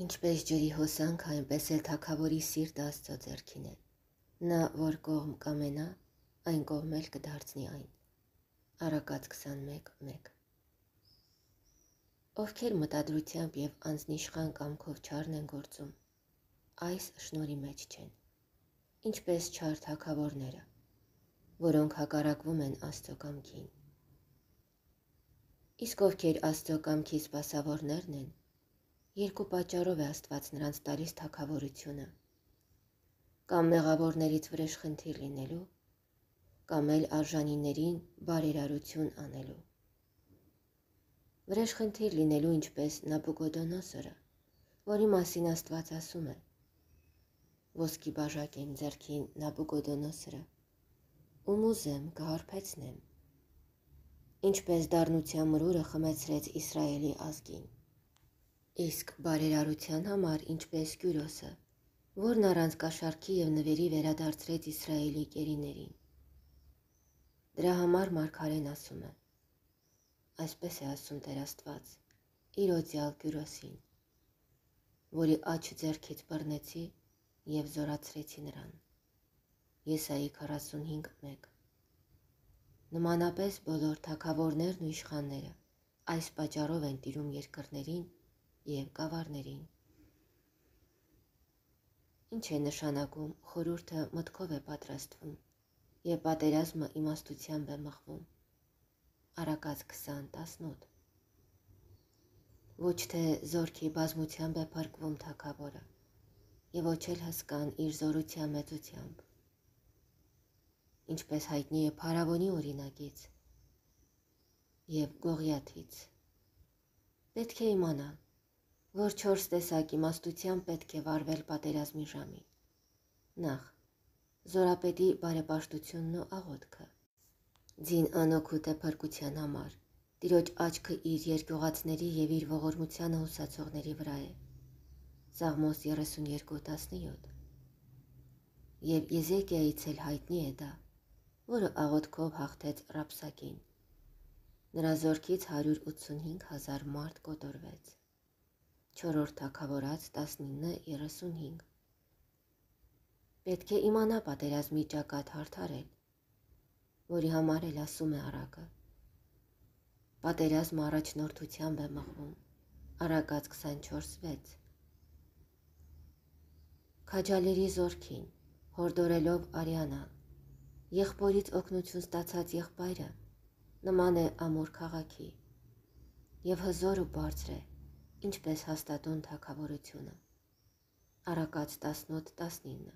Ինչպես ջրի հոսանք, այնպես էլ թակավորի սիրտը աստծո ձեռքին է։ Նա որ կողմ կամենա, այն կողմ էլ կդարձնի այն։ Արակած 21:1 Ովքեր մտադրությամբ եւ անznիշխան կամքով չարն են գործում, այս շնորի մեջ չեն։ Ինչպես չար թակավորները, որոնք հակարակվում են աստծո կամքին։ Իսկ ովքեր աստծո կամքի սпасավորներն են, Երկու պատճառով է Աստված նրանց տալիս թակավորությունը։ Կամ մեղավորներից վրեժխնդիր լինելու, կամ էլ արժանիներին բարերարություն անելու։ Վրեժխնդիր լինելու ինչպես Նաբուկոդոնոսորը, որի մասին Աստված ասում է. Ոսկի բաժակեն ձեռքին Նաբուկոդոնոսորը, ում ուզեմ կհարբեցնեմ։ Ինչպես դառնության մրուրը խմեցրեց Իսրայելի ազգին իսկ բարերարության համար ինչպես Կյուրոսը, որն առանց կաշառքի եւ նվերի վերադարձրեց Իսրայելի կերիներին։ Դրա համար Մարգարեն ասում է. Այսպես է ասում Տեր Աստված. իր օծյալ Կյուրոսին, որի աչ ձեռքից բռնեցի եւ զորացրեցի նրան։ Եսայի 45:1 Նմանապես բոլոր թակավորներն ու իշխանները այս պատճառով են տիրում երկրներին եւ կավառներին։ Ինչ է նշանակում խորուրդը մտքով է պատրաստվում եւ պատերազմը իմաստությամբ է մղվում։ Արակած 20:18 Ոչ թե զորքի բազմությամբ է փրկվում թակավորը եւ ոչ էլ հսկան իր զորության մեծությամբ։ Ինչպես հայտնի է Փարավոնի օրինակից եւ Գողիաթից։ Պետք է իմանալ, որ 4 տեսակ իմաստությամբ պետք է վարվել պատերազմի ժամին։ Նախ զորապետի բարեպաշտությունն ու աղոթքը։ Ձին անօգուտ է փրկության համար։ Տիրոջ աչքը իր երկյուղացների եւ իր ողորմությանը հուսացողների վրա է։ Սաղմոս 32:17 Եվ Եզեկիայից էլ հայտնի է դա, որը աղոթքով հաղթեց Ռապսակին։ Նրա զորքից 185 հազար մարդ կոտորվեց։ 4-րդ թագավորաց 19:35 Պետք է իմանա պատերազմի ճակատ հարթարել, որի համար էլ ասում է Արակը։ Պատերազմը առաջնորդությամբ է մղվում։ Արակած 24:6 Քաջալերի զորքին, հորդորելով Արիանալ, եղբորից օգնություն ստացած եղբայրը նման է ամուր քաղաքի եւ հզոր ու բարձր է ինչպես հաստատուն թակավորությունը։ Արակած 18-19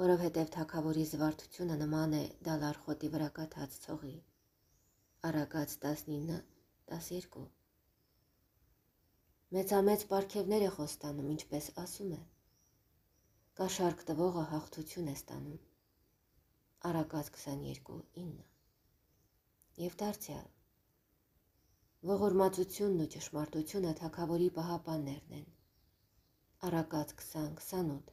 Որովհետև թակավորի զվարթությունը նման է դալար խոտի վրա կաթած ցողի։ Արակած 19-12 Մեծամեծ պարգևներ է խոստանում, ինչպես ասում է։ Կաշարք տվողը հաղթություն է ստանում։ Արակած 22-9 Եվ դարձյալ Ողորմածությունն ու ճշմարտությունը թակավորի պահապաններն են։ Արակած 20-28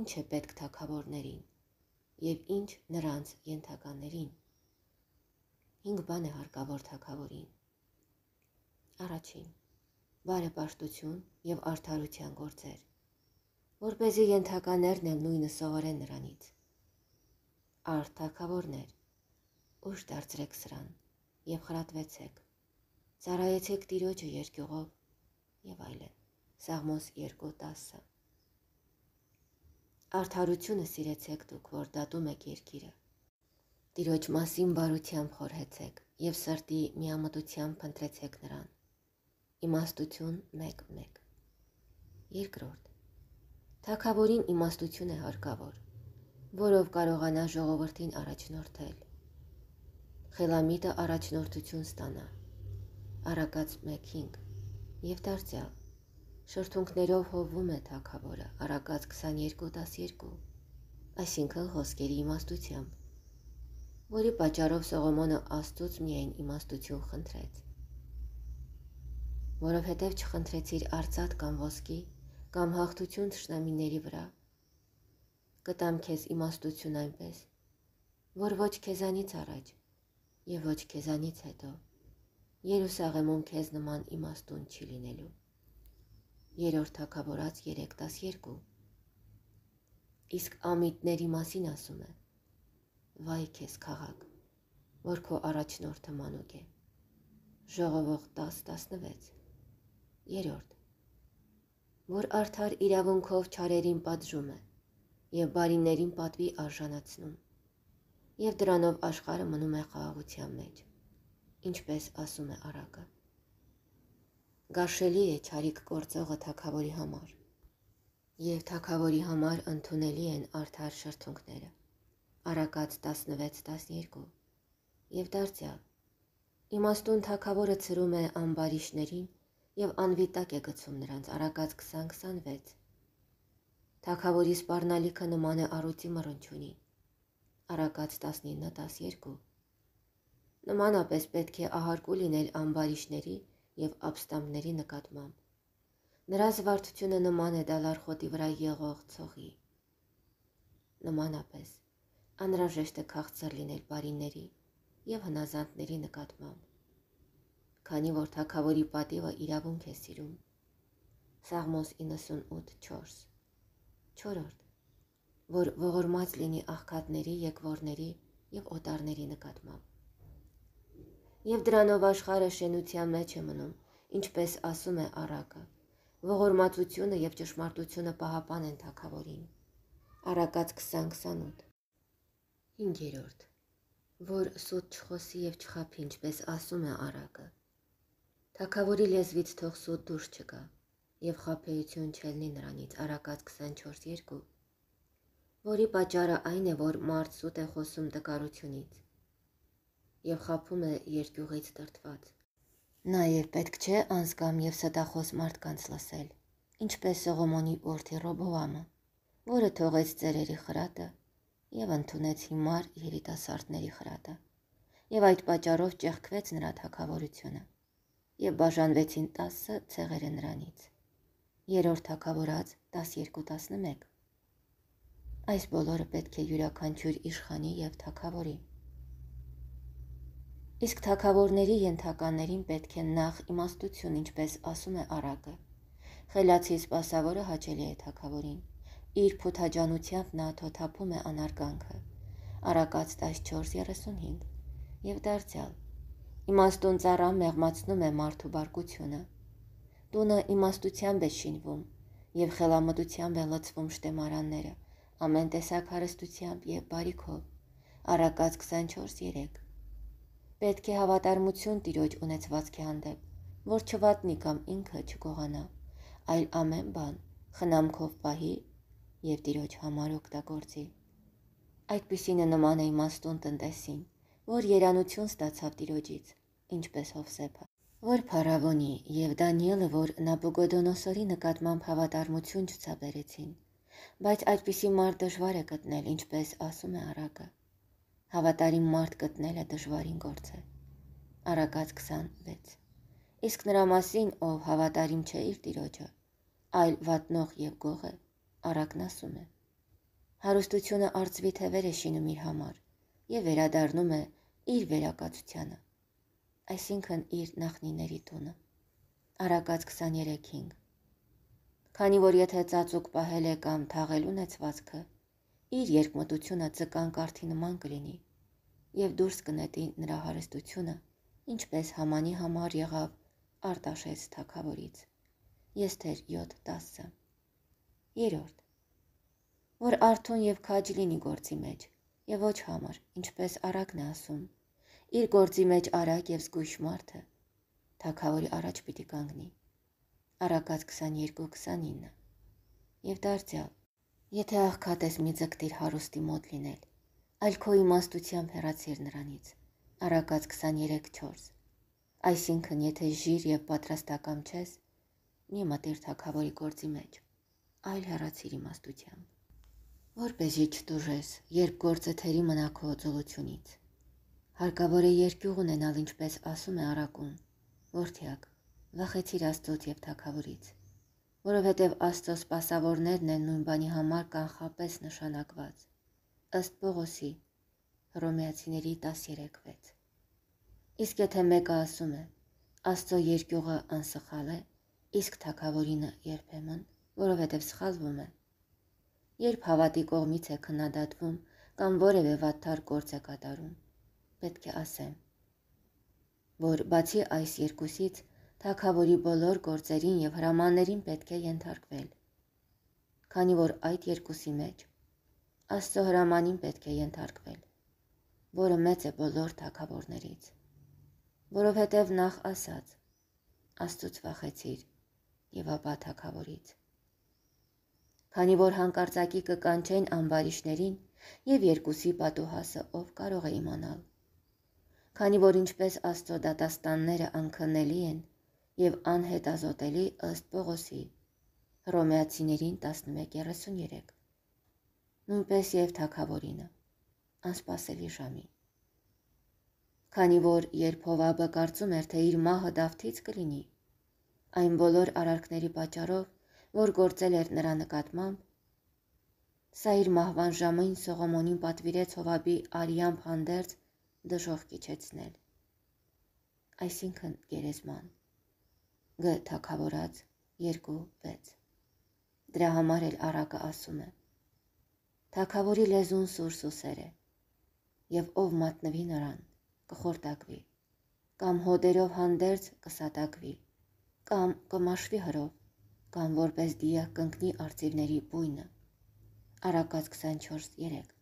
Ինչ է պետք թակավորներին եւ ինչ նրանց ենթականներին։ Հինգ բան է հարկավոր թակավորին։ Առաջին՝ բարեպաշտություն եւ արդարության գործեր, որ เป զի ենթականերն էլ նույնը սովորեն նրանից։ Արդ թակավորներ, ուշ դարձրեք սրան եւ խրատվեցեք։ Ծառայեցեք Տիրոջը երկյուղով եւ այլն։ Սաղմոս 2:10 Արդարությունը սիրեցեք դուք, որ դատում եք երկիրը։ Տիրոջ մասին բարությամբ խորհեցեք եւ սրտի միամտությամբ փնտրեցեք նրան։ Իմաստություն 1:1 Երկրորդ Թագավորին իմաստություն է հարկավոր, որով կարողանա ժողովրդին առաջնորդել խելամիտը առաջնորդություն ստանա։ Արակած 1:5 եւ դարձյալ շրթունքներով հովվում է թակավորը Արակած 22:12 այսինքն խոսքերի իմաստությամբ որի պատճառով Սողոմոնը Աստծոց միայն իմաստություն խնդրեց որովհետև չխնդրեցիր արծաթ կամ ոսկի կամ հաղթություն ճշնամիների վրա կտամ քեզ իմաստություն այնպես որ ոչ քեզանից առաջ եւ ոչ քեզանից հետո, Երուսաղեմում քեզ նման իմաստուն չի լինելու։ Երրորդ թակավորած 3:12 Իսկ ամիտների մասին ասում է. Վայ քեզ քաղաք, որ քո առաջնորդը մանուկ է։ Ժողովող 10:16 Երրորդ որ արդար իրավունքով ճարերին պատժում է եւ բարիներին պատվի արժանացնում եւ դրանով աշխարհը մնում է խաղաղության մեջ ինչպես ասում է Արագը։ Գարշելի է ճարիք գործողը թակավորի համար։ Եվ թակավորի համար ընդունելի են արդար շրթունքները։ Արակած 16-12 Եվ դարձյալ. Իմաստուն թակավորը ծրում է ամբարիշներին եւ անվիտակ է գցում նրանց Արակած 20-26 Թակավորի սպառնալիքը նման է առուտի մռնչունի Արակած 19-12 Նմանապես պետք է ահարկու լինել ամբարիշների եւ ապստամբների նկատմամբ։ Նրա զվարթությունը նման է դալարխոտի վրա եղող ցողի։ Նմանապես անհրաժեշտ է քաղցր լինել բարիների եւ հնազանդների նկատմամբ։ Քանի որ թակավորի պատիվը իրավունք է սիրում։ Սաղմոս 98:4 Չորրորդ որ ողորմած լինի աղքատների, եկվորների եւ օտարների նկատմամբ եւ դրանով աշխարհը շենության մեջ է մնում, ինչպես ասում է Արակը։ Ողորմածությունը եւ ճշմարտությունը պահապան են թակավորին։ Արակած 20-28 5-րդ որ սուտ չխոսի եւ չխափի, ինչպես ասում է Արակը։ Թակավորի լեզվից թող սուտ դուրս չգա եւ խափեություն չելնի նրանից Արակած 24-2 որի պատճառը այն է, որ մարդ սուտ է խոսում տկարությունից եւ խափում է երկյուղից տրտված։ Նաեւ պետք չէ անսկամ եւ ստախոս մարդկանց լսել, ինչպես Սողոմոնի որդի Ռոբոամը, որը թողեց ծերերի խրատը եւ ընդունեց հիմար երիտասարդների խրատը։ Եւ այդ պատճառով ճեղքվեց նրա թակավորությունը եւ բաժանվեցին 10 ցեղերը նրանից։ Երորդ թակավորած 12-11 Այս բոլորը պետք է յուրաքանչյուր իշխանի եւ թակավորի Իսկ թակավորների ենթականներին պետք է նախ իմաստություն, ինչպես ասում է Արակը։ Խելացի սպասավորը հաճելի է թակավորին։ Իր փութաջանությամբ նա թոթափում է անարգանքը։ Արակած 14:35 եւ դարձյալ։ Իմաստուն ծառա մեղմացնում է մարդու բարկությունը։ Տունը իմաստությամբ է շինվում եւ խելամտությամբ է լցվում շտեմարանները, ամեն տեսակ հարստությամբ եւ բարիքով։ Արակած 24:3 Պետք է հավատարմություն տիրոջ ունեցվածքի հանդեպ, որ չվատնի կամ ինքը չկողանա, այլ ամեն բան խնամքով պահի եւ տիրոջ համար օգտագործի։ Այդպիսինը նման է իմաստուն տնտեսին, որ երանություն ստացավ տիրոջից, ինչպես Հովսեփը, որ փարավոնի եւ Դանիելը, որ Նաբուգոդոնոսորի նկատմամբ հավատարմություն ցուցաբերեցին, բայց այդպիսի մարդ դժվար է գտնել, ինչպես ասում է Արակը։ Հավատարիմ մարդ գտնելը դժվարին գործ է։ Արակած 26 Իսկ նրա մասին, ով հավատարիմ չէ իր տիրոջը, այլ վատնող եւ գող է, Արակն ասում է. Հարստությունը արծվի թևեր է շինում իր համար եւ վերադառնում է իր վերակացությանը, այսինքն իր նախնիների տունը։ Արակած 23-5 Քանի որ եթե ծածուկ պահել է կամ թաղել ունեցվածքը, իր երկմտությունը ցկան կարթի նման կլինի եւ դուրս կնետի նրա հարստությունը, ինչպես համանի համար եղավ Արտաշես թակավորից։ Եստեր 7:10 Երորդ որ արթուն եւ քաջ լինի գործի մեջ եւ ոչ համար, ինչպես Արակն է ասում։ Իր գործի մեջ արագ եւ զգույշ մարդը թակավորի առաջ պիտի կանգնի։ Արակած 22:29 Եվ դարձյալ Եթե աղքատ ես մի ձգտիր հարուստի մոտ լինել, այլ քո իմաստությամբ հեռացիր նրանից։ Արակած 23:4 Այսինքն, եթե ժիր եւ պատրաստակամ չես, մի մտիր թակավորի գործի մեջ, այլ հեռացիր իմաստությամբ։ Որպեսզի չտուժես, երբ գործը թերի մնա քո ծողությունից։ Հարկավոր է երկյուղ ունենալ, ինչպես ասում է Արակուն։ Որթիակ, վախեցիր Աստծոց եւ թակավորից որովհետև Աստծո սպասավորներն են նույն բանի համար կանխապես նշանակված։ Ըստ Պողոսի Հռոմեացիների 13:6։ Իսկ եթե մեկը ասում է. Աստծո երկյուղը անսխալ է, իսկ թակավորինը երբեմն, որովհետև սխալվում է։ Երբ հավատի կողմից է քննադատվում կամ որևէ վատթար գործ է կատարում, պետք է ասեմ, որ բացի այս երկուսից թակավորի բոլոր գործերին եւ հրամաններին պետք է ենթարկվել։ Քանի որ այդ երկուսի մեջ Աստծո հրամանին պետք է ենթարկվել, որը մեծ է բոլոր թակավորներից որովհետև նախ ասաց. Աստծուց վախեցիր եւ ապա թակավորից։ Քանի որ հանկարծակի կկանչեն ամբարիշներին եւ երկուսի պատուհասը ով կարող է իմանալ։ Քանի որ ինչպես Աստծո դատաստանները անքննելի են եւ անհետազոտելի ըստ Պողոսի Հռոմեացիներին 11:33 նույնպես եւ թակավորինը անսպասելի ժամին քանի որ երբ Հովաբը կարծում էր, թե իր մահը Դավթից կլինի, այն բոլոր արարքների պատճառով, որ գործել էր նրա նկատմամբ, սա իր մահվան ժամին Սողոմոնին պատվիրեց Հովաբի արիամբ հանդերձ դժող կիչեցնել։ Այսինքն գերեզման։ Գ թակավորած 2:6 Դրա համար էլ առակը ասում է. Թակավորի լեզուն սուր սուսեր է, եւ ով մատնվի նրան, կխորտակվի, կամ հոդերով հանդերձ կսատակվի, կամ կմաշվի հրով, կամ որպես դիակ կընկնի արծիվների բույնը։ Արակած 24:3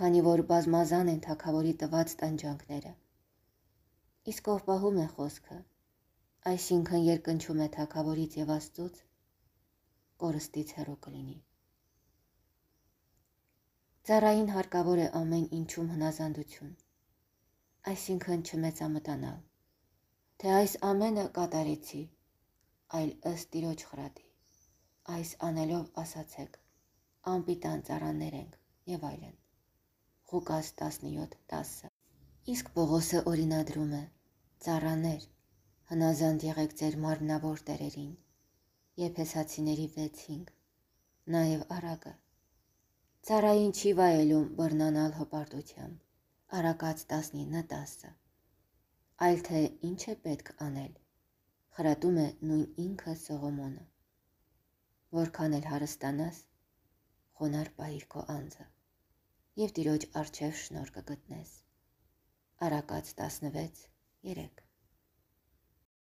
Քանի որ բազմազան են թակավորի տված տանջանքները։ Իսկ ով պահում է խոսքը, այսինքն երկնչում է թակավորից եւ Աստծուց, կորստից հեռու կլինի։ Ծառային հարկավոր է ամեն ինչում հնազանդություն այսինքն չմեծամտանալ, թե այս ամենը կատարեցի, այլ ըստ Տիրոջ խրատի։ Այս անելով ասացեք. անպիտան ծառաներ ենք եւ այլն։ Ղուկաս 17:10 Իսկ Պողոսը օրինադրում է. ծառաներ, հնազանդ եղեք ձեր մարմնավոր տերերին։ Եփեսացիների 6:5 Նաև արագը։ Ծառային չի վայելում բռնանալ հպարտությամբ Արակած 19:10 Այլ թե ինչ է պետք անել, խրատում է նույն ինքը Սողոմոնը։ Որքան էլ հարստանաս, խոնար պահիր քո անձը, եւ Տիրոջ արչեւ շնորհ կգտնես։ Արակած 16:3